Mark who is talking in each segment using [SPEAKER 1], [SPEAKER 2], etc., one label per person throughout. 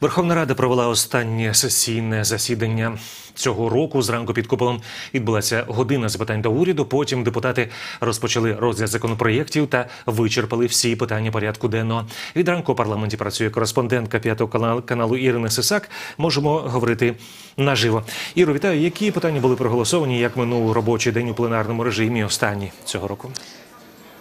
[SPEAKER 1] Верховна Рада провела останнє сесійне засідання цього року. Зранку під куполом відбулася година запитань до уряду. Потім депутати розпочали розгляд законопроєктів та вичерпали всі питання порядку денного. Від ранку у парламенті працює кореспондентка п'ятого каналу, Ірина Сисак. Можемо говорити наживо. Іро, вітаю. Які питання були проголосовані? Як минув робочий день у пленарному режимі? Останні цього року?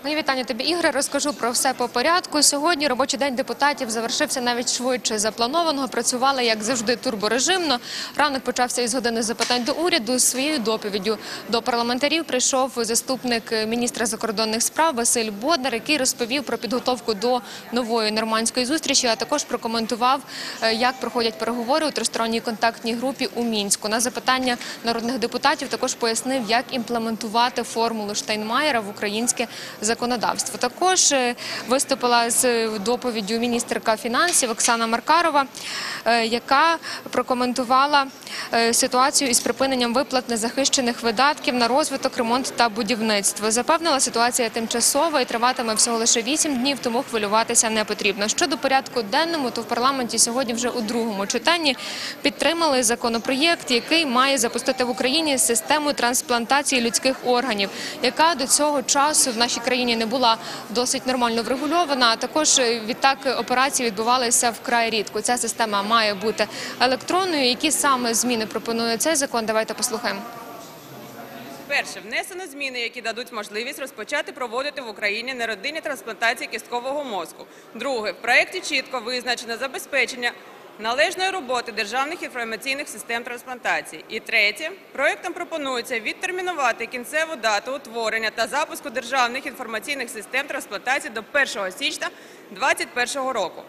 [SPEAKER 2] Мої вітання тобі, Ігре. Розкажу про все по порядку. Сьогодні робочий день депутатів завершився навіть швидше запланованого. Працювали як завжди турборежимно. Ранок почався із години запитань до уряду. Своєю доповіддю до парламентарів прийшов заступник міністра закордонних справ Василь Боднар, який розповів про підготовку до нової нормандської зустрічі, а також прокоментував, е, як проходять переговори у тристоронній контактній групі у мінську. На запитання народних депутатів також пояснив, як імплементувати формулу Штайнмаєра в українське законодавство. Також е, виступила з доповіддю міністерка фінансів Оксана Маркарова, е, яка прокоментувала е, ситуацію із припиненням виплат незахищених видатків на розвиток, ремонт та будівництво. Запевнила, ситуація тимчасова і триватиме всього лише 8 днів, тому хвилюватися не потрібно. Щодо порядку денному, то в парламенті сьогодні вже у другому читанні підтримали законопроєкт, який має запустити в Україні систему трансплантації людських органів, яка до цього часу в нашій країні не була досить нормально врегульована. Також е, відтак операції відбувалися вкрай рідко. Ця система має бути електронною. Які саме зміни пропонує цей закон? Давайте послухаємо.
[SPEAKER 3] Перше, внесено зміни, які дадуть можливість розпочати проводити в Україні неродинні трансплантації кісткового мозку. Друге, в проєкті чітко визначено забезпечення належної роботи державних інформаційних систем трансплантації. І третє, проєктом пропонується відтермінувати кінцеву дату утворення та запуску державних інформаційних систем трансплантації до 1 січня 2021 року.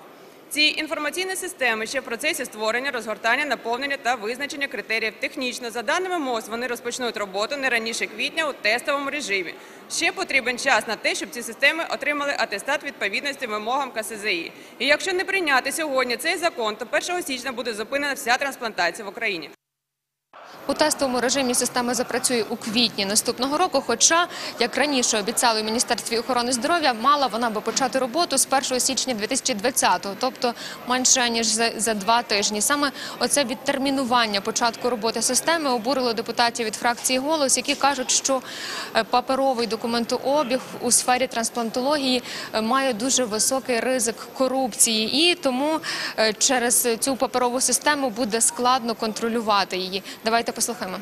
[SPEAKER 3] Ці інформаційні системи ще в процесі створення, розгортання, наповнення та визначення критеріїв. Технічно, за даними МОЗ, вони розпочнуть роботу не раніше квітня у тестовому режимі. Ще потрібен час на те, щоб ці системи отримали атестат відповідності вимогам КСЗІ. І якщо не прийняти сьогодні цей закон, то 1 січня буде зупинена вся трансплантація в Україні.
[SPEAKER 2] У тестовому режимі система запрацює у квітні наступного року. Хоча, як раніше обіцяли у міністерстві охорони здоров'я, мала вона би почати роботу з 1 січня 2020-го, тобто менше ніж за, два тижні. Саме оце відтермінування початку роботи системи обурило депутатів від фракції голос, які кажуть, що е, паперовий документообіг у сфері трансплантології е, має дуже високий ризик корупції, і тому е, через цю паперову систему буде складно контролювати її. Давайте послухаємо.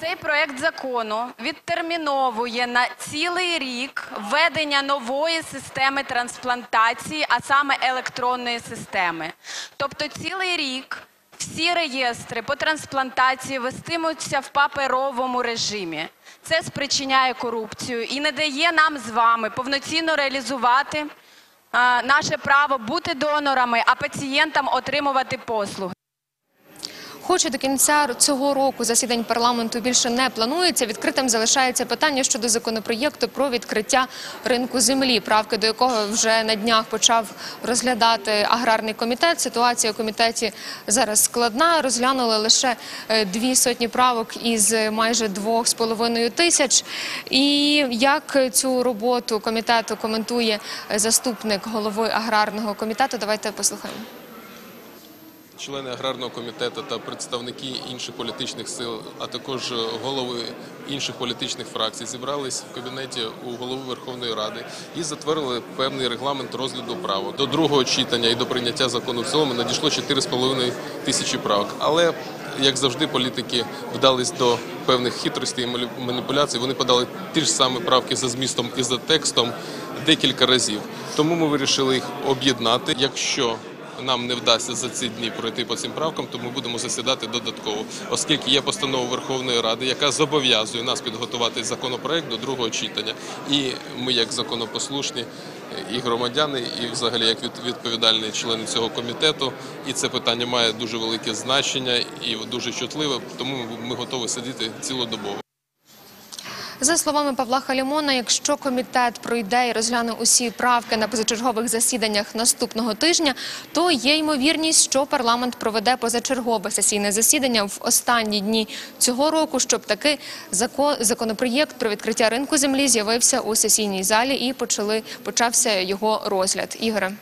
[SPEAKER 4] Цей проект закону відтерміновує на цілий рік введення нової системи трансплантації, а саме електронної системи. Тобто цілий рік всі реєстри по трансплантації вестимуться в паперовому режимі. Це спричиняє корупцію і не дає нам з вами повноцінно реалізувати наше право бути донорами, а пацієнтам отримувати послуги.
[SPEAKER 2] Хоч і до кінця цього року засідань парламенту більше не планується. Відкритим залишається питання щодо законопроєкту про відкриття ринку землі, правки до якого вже на днях почав розглядати аграрний комітет. Ситуація у комітеті зараз складна. Розглянули лише е, дві сотні правок із майже двох з половиною тисяч. І як цю роботу комітету коментує е, заступник голови аграрного комітету, давайте послухаємо.
[SPEAKER 5] Члени аграрного комітету та представники інших політичних сил, а також голови інших політичних фракцій зібрались в кабінеті у голови Верховної Ради і затвердили певний регламент розгляду правок. До другого читання і до прийняття закону в цілому надійшло 4,5 тисячі правок. Але як завжди, політики вдались до певних хитростей і маніпуляцій. Вони подали ті ж самі правки за змістом і за текстом декілька разів. Тому ми вирішили їх об'єднати. Якщо нам не вдасться за ці дні пройти по цим правкам, то ми будемо засідати додатково, оскільки є постанова Верховної Ради, яка зобов'язує нас підготувати законопроект до другого читання. І ми, як законопослушні, і громадяни, і взагалі як відповідальні члени цього комітету, і це питання має дуже велике значення і дуже чутливе, тому ми готові сидіти цілодобово.
[SPEAKER 2] За словами Павла Халімона, якщо комітет пройде і розгляне усі правки на позачергових засіданнях наступного тижня, то є ймовірність, що парламент проведе позачергове сесійне засідання в останні дні цього року, щоб таки законопроєкт про відкриття ринку землі з'явився у сесійній залі і почали почався його розгляд. Ігоре.